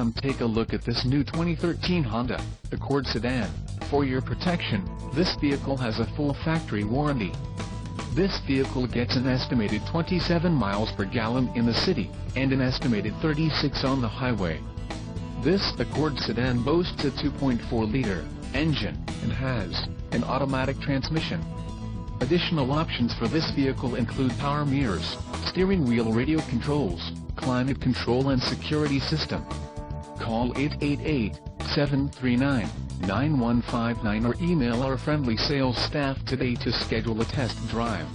Come take a look at this new 2013 Honda Accord sedan. For your protection, this vehicle has a full factory warranty. This vehicle gets an estimated 27 miles per gallon in the city, and an estimated 36 on the highway. This Accord sedan boasts a 2.4-liter engine, and has an automatic transmission. Additional options for this vehicle include power mirrors, steering wheel radio controls, climate control and security system. Call 888-739-9159 or email our friendly sales staff today to schedule a test drive.